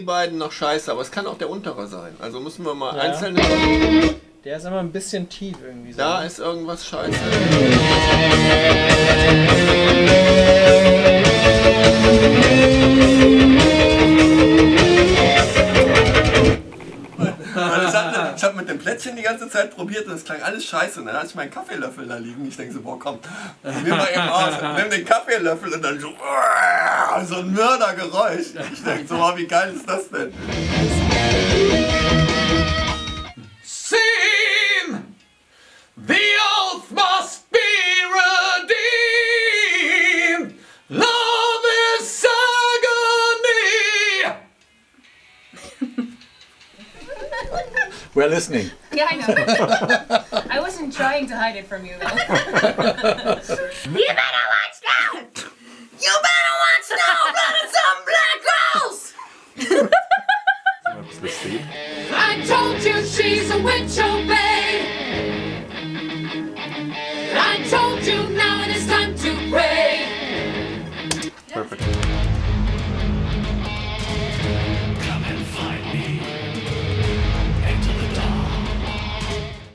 die beiden noch scheiße, aber es kann auch der untere sein. Also müssen wir mal Ja. einzelne. Der ist immer ein bisschen tief irgendwie. So. Da ist irgendwas scheiße. Weil ich habe mit dem Plätzchen die ganze Zeit probiert und es klang alles scheiße. Und dann hatte ich meinen Kaffeelöffel da liegen. Ich denke so, boah, komm, nimm mal eben aus. Nimm den Kaffeelöffel und dann so, so ein Mördergeräusch. Ich denke so, oh, wie geil ist das denn? Sin! The oath must be redeemed! Love is agony! We're listening. Yeah, I know. I wasn't trying to hide it from you, though. You better the. I told you she's a witch, oh